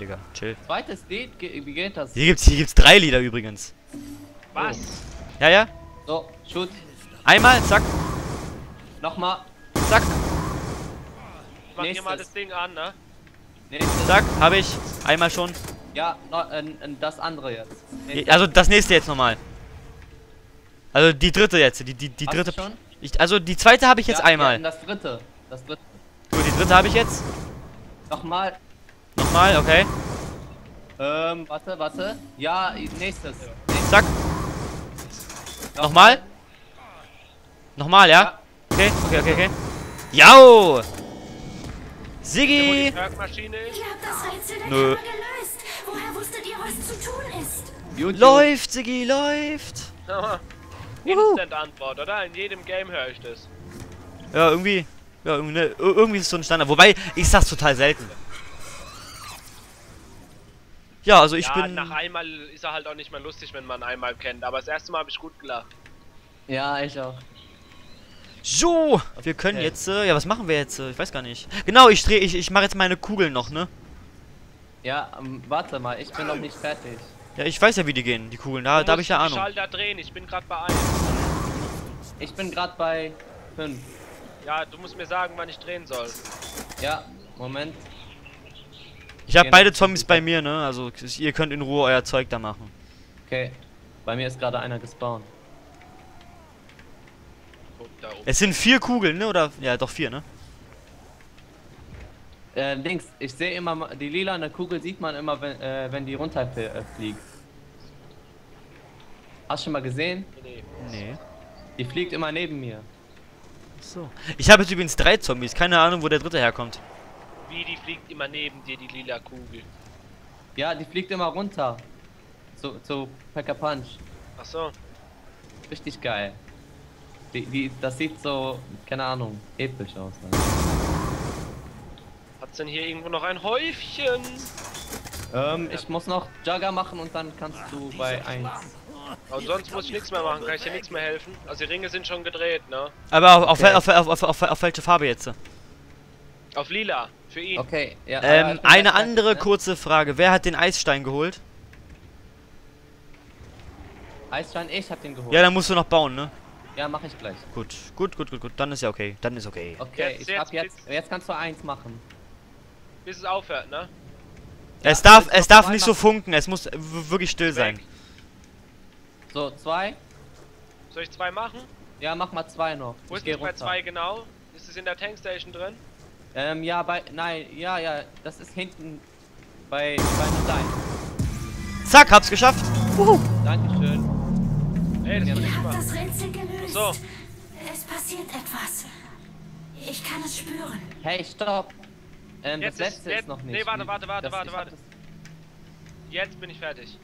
Digga, chill. Zweites Lied, geht das? Hier gibt's, hier gibt's drei Lieder übrigens. Was? Ja, ja. So, shoot. Einmal, zack, Nochmal. zack, Ich mach hier mal Nächstes. das Ding an, ne? Nächstes. zack, hab ich. Einmal schon. Ja, no, äh, das andere jetzt. Nächstes. Also das nächste jetzt nochmal. Also die dritte jetzt, die, die, die Hast dritte. schon? Ich, also die zweite habe ich jetzt Ja, einmal. Ja, das dritte. Das dritte. Gut, die dritte habe ich jetzt. Nochmal. Nochmal, okay. Ähm, warte, warte. Ja, nächstes. nächstes. Zack. Nochmal? Nochmal, ja? Ja. Okay, okay, okay, okay. Jau! Siggi! Werkmaschine ist? Ihr habt das Rätsel der Nö. Kammer gelöst. Woher wusstet ihr, was zu tun ist? YouTube. Läuft, Siggi, läuft! Instant Antwort, oder? In jedem Game höre ich das. Ja, irgendwie. Ja, irgendwie, ne, ir- irgendwie ist es so ein Standard. Wobei, ich sag's total selten. Ja, also ich ja, bin. nach einmal ist er halt auch nicht mehr lustig, wenn man einmal kennt. Aber das erste Mal habe ich gut gelacht. Ja, ich auch. So, wir können Okay. jetzt. Äh, ja, was machen wir jetzt? Äh, ich weiß gar nicht. Genau, ich drehe, ich, ich mache jetzt meine Kugeln noch, ne? Ja, ähm, warte mal, ich bin noch nicht fertig. Ja, ich weiß ja, wie die gehen, die Kugeln. Da, da habe ich ja Ahnung. Schalter drehen, ich bin gerade bei 1. Ich bin gerade bei 5. Ja, du musst mir sagen, wann ich drehen soll. Ja, Moment. Ich habe Genau. beide Zombies bei mir, ne? Also ihr könnt in Ruhe euer Zeug da machen. Okay. Bei mir ist gerade einer gespawnt. Es sind vier Kugeln, ne? Oder ja, doch vier, ne? Äh, links, ich sehe immer, die lilane Kugel sieht man immer, wenn, äh, wenn die runterfliegt. Äh, fliegt. Hast du schon mal gesehen? Nee. Nee. Die fliegt immer neben mir. So. Ich habe jetzt übrigens drei Zombies. Keine Ahnung, wo der dritte herkommt. Wie, die fliegt immer neben dir, die lila Kugel. Ja, die fliegt immer runter. Zu, zu Packer Punch. Ach so. Richtig geil. Die, die, das sieht so, keine Ahnung, episch aus. Ne? Hat's denn hier irgendwo noch ein Häufchen? Ähm, ich muss noch Jugger machen und dann kannst du bei 1. Aber sonst muss ich nichts mehr machen, kann ich dir nichts mehr helfen. Also die Ringe sind schon gedreht, ne? Aber auf, auf, Okay. auf, auf, auf, auf, auf welche Farbe jetzt? Auf lila, für ihn. Okay, ja. ja, Ähm, eine andere ne? kurze Frage. Wer hat den Eisstein geholt? Eisstein, ich hab den geholt. Ja, dann musst du noch bauen, ne? Ja, mach ich gleich. Gut, gut, gut, gut, gut. Dann ist ja okay. Dann ist okay. Okay, Jetzt- ich jetzt hab jetzt. Jetzt kannst du eins machen. Bis es aufhört, ne? Es darf, es darf nicht so machen? funken. Es muss wirklich still sein. Weg. So, zwei. Soll ich zwei machen? Ja, mach mal zwei noch. Wo ich ist bei zwei genau? Ist es in der Tankstation drin? Ähm, ja, bei. Nein, ja, ja, das ist hinten bei, beim Stein. Zack, hab's geschafft. Dankeschön. Ey, das Ihr ich habt das Rätsel gelöst. So. Es passiert etwas. Ich kann es spüren. Hey, stopp. Ähm, Jetzt das ist- letzte jetzt- ist noch nicht. nee, warte, warte, warte, Das- warte, warte. Jetzt bin ich fertig.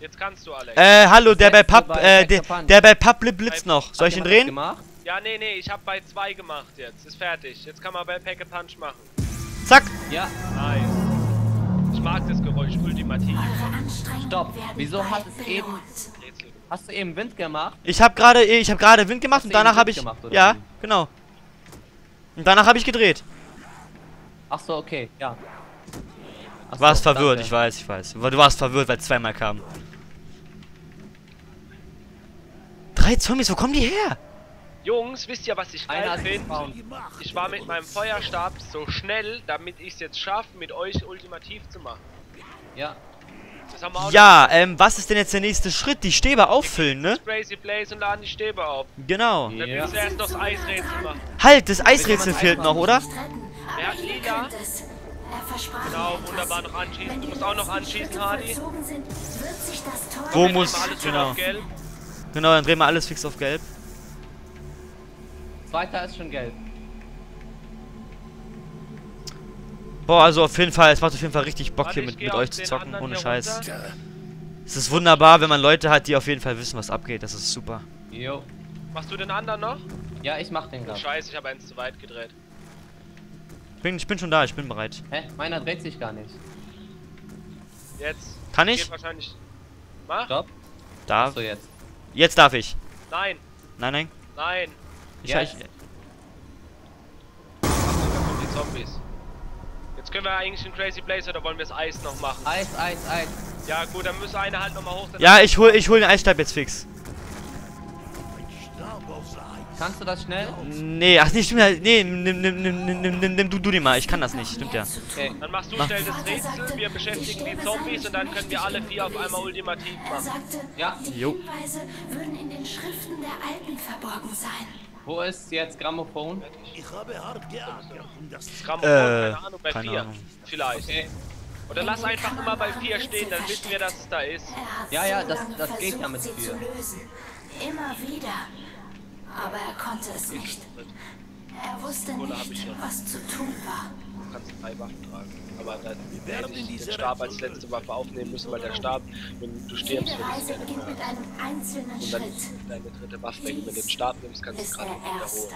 Jetzt kannst du, Alex. Äh, hallo, der bei Pub, bei äh, der, der bei Pub blitzt noch. Soll ich ihn drehen? Gemacht? Ja, nee, nee, ich hab bei zwei gemacht jetzt. Ist fertig. Jetzt kann man bei Pack a Punch machen. Zack. Ja, Nice. Ich mag das Geräusch ultimativ. Stopp. Wieso hat es eben-. Rätsel. hast du eben Wind gemacht? Ich habe gerade, ich habe gerade Wind gemacht Hast und danach habe ich, gemacht, ja, wie? genau. Und danach habe ich gedreht. Ach so, okay, ja. Ach Du warst so, verwirrt, danke. ich weiß, ich weiß. Du warst verwirrt, weil es zweimal kam. Drei Zombies, wo kommen die her? Jungs, wisst ihr, was ich geil finde? Ich war mit meinem Feuerstab so schnell, damit ich es jetzt schaffe, mit euch ultimativ zu machen. Ja, Das haben wir auch Ja, ähm, was ist denn jetzt der nächste Schritt? Die Stäbe auffüllen, ne? Crazy Blaze und laden die Stäbe auf. Genau. Dann Ja. müssen wir erst noch das Eisrätsel machen. Halt, das Eisrätsel fehlt noch, oder? Ihr lila? Genau, wunderbar noch anschießen. Du musst auch noch anschießen, Hardy. Wo muss- genau. auf gelb. Genau, dann drehen wir alles fix auf gelb. Zweiter ist schon gelb. Boah, also auf jeden Fall, es macht auf jeden Fall richtig Bock Warte, hier mit, mit euch zu zocken, ohne Scheiß. runter. Es ist wunderbar, wenn man Leute hat, die auf jeden Fall wissen, was abgeht. Das ist super. Jo. Machst du den anderen noch? Ja, ich mach den Oh, gerade. scheiße, ich habe eins zu weit gedreht. Ich bin, ich bin schon da, ich bin bereit. Hä? Meiner dreht sich gar nicht. Jetzt. Kann ich? wahrscheinlich. Mach? Stopp. Da. So jetzt. Jetzt darf ich. Nein, Nein, nein. nein. Ich, Ja, ich, Achtung, da kommen die Zombies. Jetzt können wir eigentlich in Crazy Blaze oder wollen wir das Eis noch machen? Eis, Eis, Eis. Ja gut, dann müsste einer halt nochmal hoch. Ja, ich hol, ich hol den Eisstab jetzt fix. Kannst du das schnell? Nee, ach nee, stimmt ja. Nee, nimm, nimm, nimm, nimm, nimm, nimm, nimm du, du den mal. Ich kann das nicht, stimmt ja. Okay. Dann machst du Mach. schnell das Rätsel, wir beschäftigen die Zombies und dann können wir alle vier auf einmal ultimativ machen. sagte, Ja. die Jo. Hinweise würden in den Schriften der Alten verborgen sein. Wo ist jetzt Grammophon? Grammophon, Äh, keine Ahnung, bei keine vier. Ahnung. Vielleicht. Okay. Oder lass einfach immer bei vier stehen, dann wissen wir, dass es da ist. Ja, ja, das- das geht ja mit sie vier. zu lösen. Immer wieder. Aber er konnte es nicht. Er wusste ich nicht, was zu tun war. Du kannst drei Waffen tragen. Aber dann werde ich den Stab als letzte Waffe aufnehmen müssen, weil der Stab, wenn du stirbst, Reise nicht beginnt mit einem einzelnen Und dann deine dritte Waffe. Wenn du mit dem Stab nimmst, kannst du gerade wiederholen.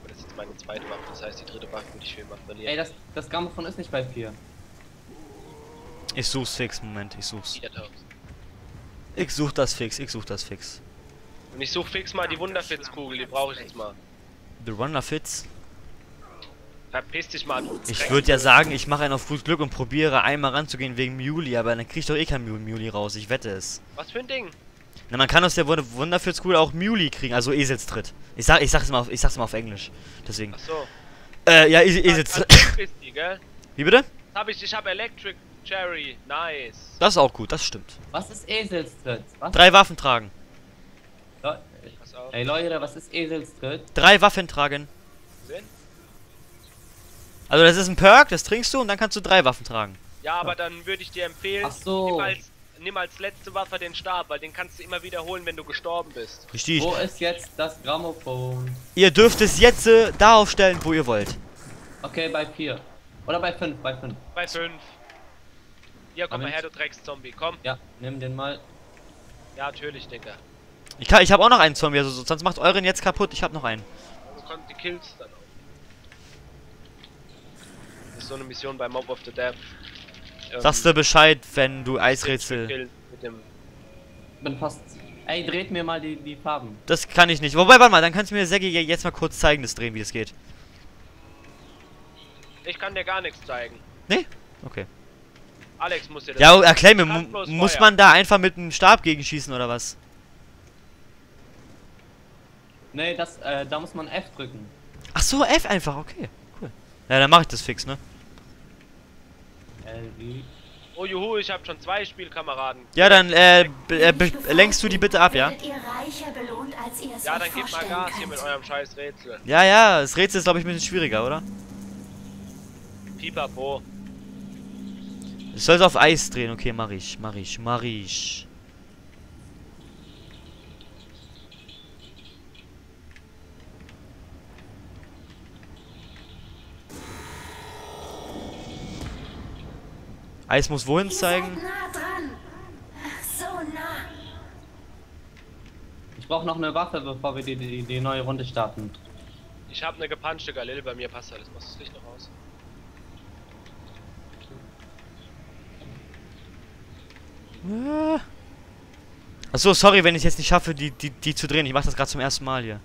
Aber das ist jetzt meine zweite Waffe. Das heißt, die dritte Waffe würde ich für immer verlieren. Ey, das, das Grammophon ist nicht bei 4. Ich such's fix, Moment, ich such's. 4000. Ich such das fix, ich such das fix. Und ich suche fix mal die Wunderfitzkugel, die brauche ich jetzt mal. The Runner Fits. Verpiss dich mal, du Ich würde ja sagen, ich mache einen auf gut Glück und probiere einmal ranzugehen wegen Muli, aber dann krieg ich doch eh kein Mu- Muli raus, ich wette es. Was für ein Ding? Na, man kann aus der Wunder Wunderfitzkugel auch Muli kriegen, also Eselstritt. Ich sag, ich sag's mal auf, ich sag's mal auf Englisch. Deswegen. Ach so. Äh, ja, Esel Also, Eselstritt. Wie bitte? Hab ich, ich hab Electric Cherry. Nice. Das ist auch gut, das stimmt. Was ist Eselstritt? Was? Drei Waffen tragen. Le Pass auf. Ey Leute, was ist Eselstritt? Drei Waffen tragen. Sehen? Also das ist ein Perk, das trinkst du und dann kannst du drei Waffen tragen. Ja, aber dann würde ich dir empfehlen, Ach so. nimm, als, nimm als letzte Waffe den Stab, weil den kannst du immer wiederholen, wenn du gestorben bist. Richtig. Wo ist jetzt das Grammophon? Ihr dürft es jetzt äh, da aufstellen, wo ihr wollt. Okay, bei 4. Oder bei 5, bei 5. Bei 5. Hier, komm mal her, du Dreckszombie. Komm. Ja, nimm den mal. Ja, natürlich, Digga. Ich, kann, ich habe auch noch einen Zombie, also sonst macht euren jetzt kaputt. Ich habe noch einen. Du kannst die Kills dann auch. So eine Mission bei Mob of the Dead. Ähm, Sagst du Bescheid, wenn du Eisrätsel... mit dem Bin fast. Ey, dreht mir mal die, die Farben. Das kann ich nicht. Wobei, warte mal, dann kannst du mir Säge jetzt mal kurz zeigen, das Drehen, wie das geht. Ich kann dir gar nichts zeigen. Nee? Okay. Alex muss dir das Ja, erklär mir, muss Feuer. man da einfach mit dem Stab gegenschießen oder was? Nee, das, äh, da muss man F drücken. Ach so, F einfach, okay. Cool. Ja, dann mache ich das fix, ne? L, I. Oh juhu, ich habe schon zwei Spielkameraden. Ja, dann äh, äh, lenkst du die bitte ab, ja? Belohnt, Ja, dann gebt mal Gas hier könnt. mit eurem scheiß Rätsel. Ja, ja, das Rätsel ist, glaube ich, ein bisschen schwieriger, oder? Pipapo. Ich soll es auf Eis drehen, okay, mach ich, mach ich, mach ich. Eis muss wohin zeigen? Ich brauche noch eine Waffe, bevor wir die, die, die neue Runde starten. Ich habe eine gepanschte Galil, bei mir passt alles. Machst du das Licht noch aus? Achso, sorry, wenn ich jetzt nicht schaffe, die, die, die zu drehen. Ich mach das gerade zum ersten Mal hier.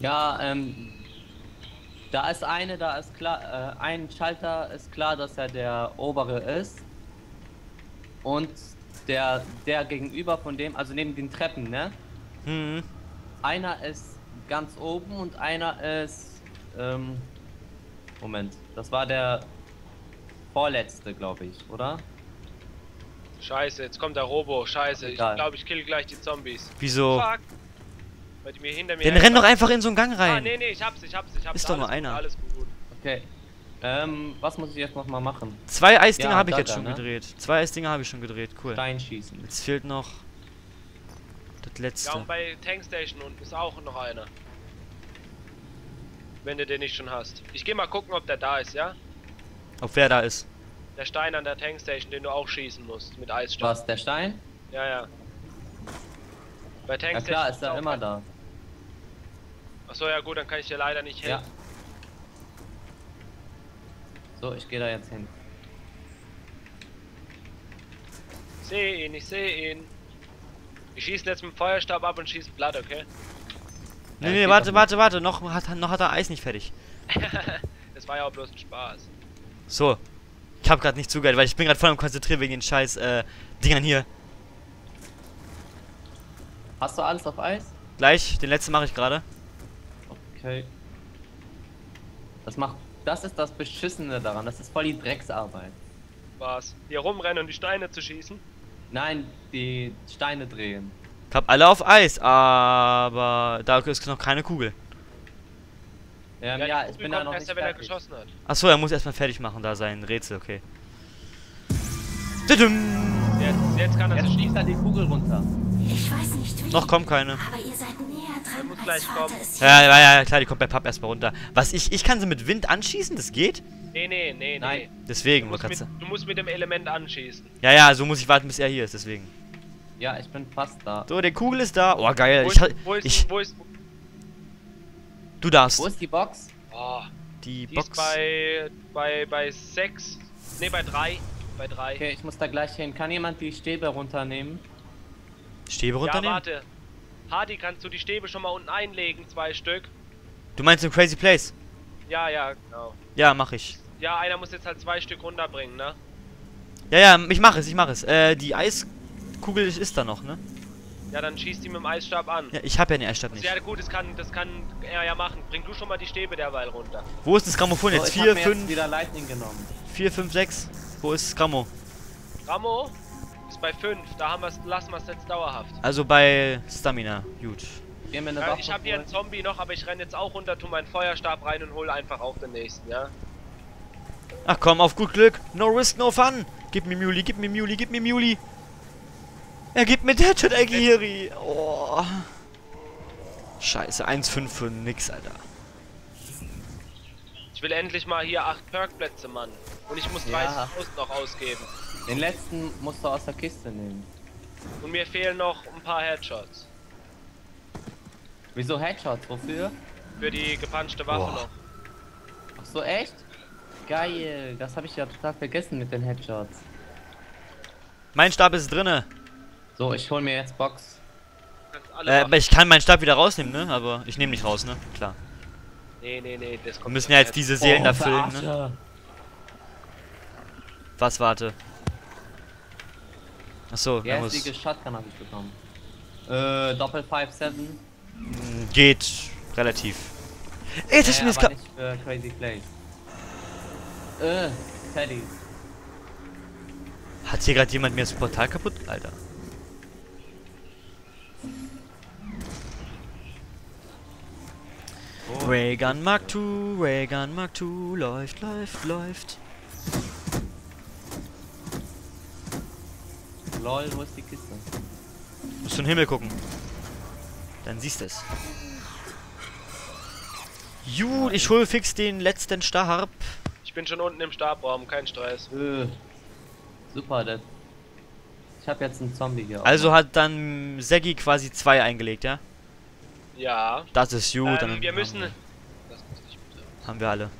Ja, ähm. Da ist eine, da ist klar, äh, ein Schalter ist klar, dass er der obere ist. Und der, der gegenüber von dem, also neben den Treppen, ne? Hm. Einer ist ganz oben und einer ist, ähm, Moment, das war der vorletzte, glaube ich, oder? Scheiße, jetzt kommt der Robo. Scheiße, ich Egal. glaube, ich kill gleich die Zombies. Wieso? Fuck. Weil die mir hinter mir. Den renn doch einfach in so einen Gang Ah, rein. nee, nee, ich hab's, ich hab's, ich hab's. Ist doch nur gut, einer. Alles gut. Okay. Ähm, was muss ich jetzt noch mal machen? Zwei Eisdinger Ja, habe ich jetzt da, schon ne? gedreht. Zwei Eisdinger habe ich schon gedreht, cool. Steinschießen. Jetzt fehlt noch das Ja, letzte. und bei Tankstation unten ist auch noch einer. Wenn du den nicht schon hast. Ich geh mal gucken, ob der da ist, ja? Ob wer da ist. Der Stein an der Tankstation, den du auch schießen musst. Mit Eisstein. Was, der Stein? Ja, ja. Bei Ja Tankstation. klar, ist er immer da. Achso, ja gut, dann kann ich dir leider nicht Ja. helfen. So, ich gehe da jetzt hin. Ich seh ihn, ich seh ihn. Ich schieße jetzt mit dem Feuerstab ab und schieße Blatt, okay? Nee, Ja, nee, warte, warte, warte. Noch hat, noch hat er Eis nicht fertig. Das Das war ja auch bloß ein Spaß. So. Ich hab grad nicht zugehört, weil ich bin gerade voll am Konzentrieren wegen den scheiß äh, Dingern hier. Hast du alles auf Eis? Gleich, den letzten mache ich gerade. Okay. Das macht. Das ist das Beschissene daran. Das ist voll die Drecksarbeit. Was? Hier rumrennen und die Steine zu schießen? Nein, die Steine drehen. Ich hab alle auf Eis, aber da ist noch keine Kugel. Ähm, ja, Kugel ich bin da noch erst, nicht wenn er fertig. geschossen hat. Achso, er muss erstmal fertig machen, da sein Rätsel, okay. Tudum. Jetzt, jetzt kann er Jetzt schießt er die Kugel runter. Ich weiß nicht wie. Noch kommt keine. Aber ihr seid dran, muss gleich kommen. Ja, ja, ja, klar, die kommt bei Papp erstmal runter. Was, ich, ich kann sie mit Wind anschießen? Das geht? Nee, nee, nee, Nein. nee. Deswegen, Du wo musst, kannst mit, du? du musst mit dem Element anschießen. Ja, ja, so muss ich warten, bis er hier ist, deswegen. Ja, ich bin fast da. So, der Kugel ist da. Oh, geil. Wo Ich, ist, wo ist, ich, wo ist, du darfst. Wo ist die Box? oh, Die die Box. ist bei, bei, bei 6, nee, bei 3, bei 3. Okay, ich muss da gleich hin. Kann jemand die Stäbe runternehmen? Stäbe Ja, runternehmen? warte. Hardy, kannst du die Stäbe schon mal unten einlegen, zwei Stück? Du meinst im Crazy Place? Ja, ja, genau. Ja, mach ich. Ja, einer muss jetzt halt zwei Stück runterbringen, ne? Ja, ja, ich mach es, ich mach es. Äh, die Eiskugel ist da noch, ne? Ja, dann schießt die mit dem Eisstab an. Ja, ich hab ja den Eisstab nicht. Ja, gut, das kann, das kann er ja machen. Bring du schon mal die Stäbe derweil runter. Wo ist das Grammophon So, jetzt? ich hab 4, mir 5, jetzt wieder Lightning genommen. 4, 5, 6. Wo ist das Grammo? Ist bei 5, da haben wir's, lassen wir es jetzt dauerhaft. Also bei Stamina. Gut. Ja, Waffe ich habe hier einen. Zombie noch, aber ich renne jetzt auch runter, tu meinen Feuerstab rein und hole einfach auch den nächsten, ja? Ach komm, auf gut Glück. No risk, no fun. Gib mir Muli, gib mir Muli, gib mir Muli. Er gibt mir Deadshot Agiri. Oh. Scheiße, 1,5 für nix, Alter. Ich will endlich mal hier 8 Perkplätze, Mann. Und ich muss 30.000 Ja. noch ausgeben. Den letzten musst du aus der Kiste nehmen. Und mir fehlen noch ein paar Headshots. Wieso Headshots? Wofür? Für die gepanschte Waffe Boah. noch. Ach so, echt? Geil. Das habe ich ja total vergessen mit den Headshots. Mein Stab ist drinne. So, ich hol mir jetzt Box. Äh, ich kann meinen Stab wieder rausnehmen, ne? Aber ich nehme nicht raus, ne? Klar. Nee, nee, nee, das kommt Wir müssen ja jetzt diese Seelen Oh, erfüllen, ne? Was, warte. Achso, er muss... Shotgun habe ich bekommen. Äh, Doppel 5-7. Mm, Geht relativ. Ey, jetzt hast du mir Äh, das nicht für Crazy Place. Äh, Teddy. Hat hier gerade jemand mir das Portal kaputt? Alter. Oh. Raygun Mark II, Raygun Mark II, läuft, läuft, läuft. Lol, wo ist die Kiste? Musst du in den Himmel gucken. Dann siehst du es. Gut, ich hole fix den letzten Stab. Ich bin schon unten im Stabraum, kein Stress. Äh, super, das. Ich habe jetzt einen Zombie hier. Also hat dann Seggi quasi zwei eingelegt, ja? Ja. Das ist gut. Ähm, dann wir haben müssen. wir- Das muss ich bitte. Haben wir alle.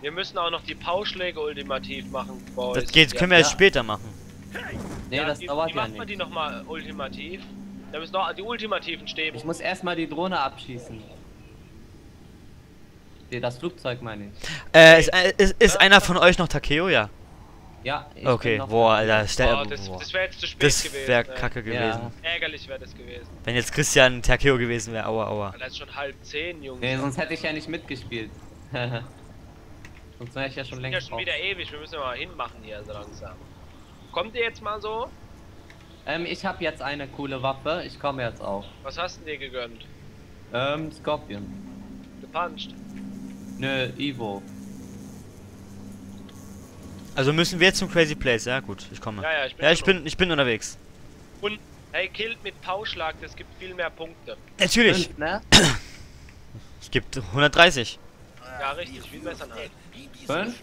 Wir müssen auch noch die Pauschläge ultimativ machen, Boys. Das geht, können wir erst Ja. später machen. Nee, ja, das wie, dauert wie ja macht man die nicht. nochmal ultimativ? Da müssen noch die ultimativen Stäbe. Ich muss erstmal die Drohne abschießen. Nee, das Flugzeug meine ich. Äh, ist, äh, ist, ist einer von euch noch Takeo? Ja. Ja, ich Okay, bin noch boah, Alter, stell, oh, das boah. das wäre jetzt zu spät Das gewesen. wäre ey. kacke gewesen. Ja. Ärgerlich wäre das gewesen. Wenn jetzt Christian Takeo gewesen wäre, aua, aua. Alter, ist schon halb zehn, Jungs. Nee, sonst hätte ich ja nicht mitgespielt. sonst wäre ich ja schon ja längst schon wieder ewig, wir müssen ja mal hinmachen hier so langsam. Kommt ihr jetzt mal so? Ähm, ich habe jetzt eine coole Waffe. Ich komme jetzt auch. Was hast du dir gegönnt? Ähm, Scorpion. Gepuncht. Nö, Ivo. Also müssen wir jetzt zum Crazy Place, ja gut, ich komme. Ja, ja, ich bin Ja, ich bin, ich bin unterwegs. Und hey, killt mit Pauschlag, das gibt viel mehr Punkte. Natürlich. Fünf, ne? Es gibt 130. Ja, richtig, viel besser halt. Fünf?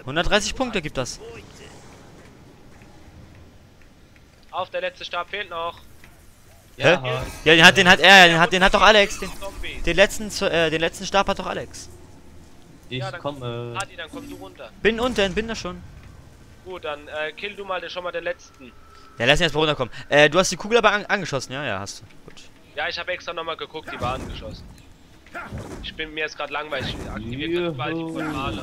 130 Punkte gibt das. Auf, der letzte Stab fehlt noch. Hä? Ja, Ja, den hat, den hat er, den hat, den hat doch Alex. Den, den letzten, äh, den letzten Stab hat doch Alex. ich Ja, dann- komme. Hadi, dann komm du runter. Bin unten, bin da schon. Gut, dann äh, kill du mal den, schon mal den letzten. Ja, lass ihn jetzt mal runterkommen. Äh, du hast die Kugel aber an, angeschossen, ja? Ja, hast du. Gut. Ja, ich habe extra nochmal geguckt, die war angeschossen. Ich bin mir jetzt gerade langweilig. Ich aktiviere gerade die. Portale.